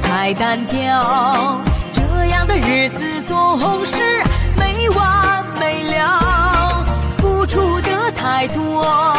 太单调这样的日子总是没完没了付出的太多。